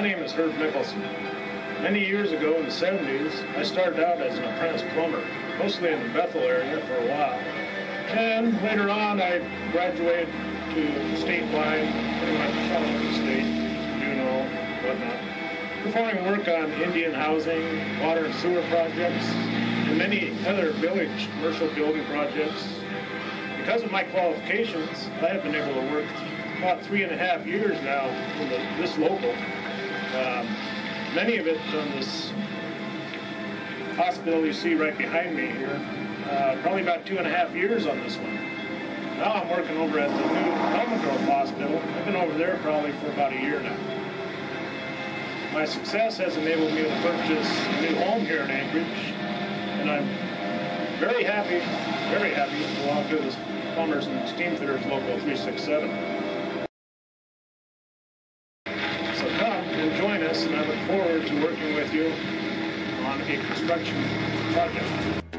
name is Herb Nicholson. Many years ago in the 70s, I started out as an apprentice plumber, mostly in the Bethel area for a while. And later on, I graduated to state line, pretty much all over the state, Juneau, whatnot, performing work on Indian housing, water and sewer projects, and many other village commercial building projects. Because of my qualifications, I have been able to work about three and a half years now in the, this local. Um, many of it on this hospital you see right behind me here. Uh, probably about two and a half years on this one. Now I'm working over at the new Elmendorf Hospital. I've been over there probably for about a year now. My success has enabled me to purchase a new home here in Anchorage, and I'm very happy, very happy to belong to this Plumbers and Steam Fitters Local 367. Forward to working with you on a construction project.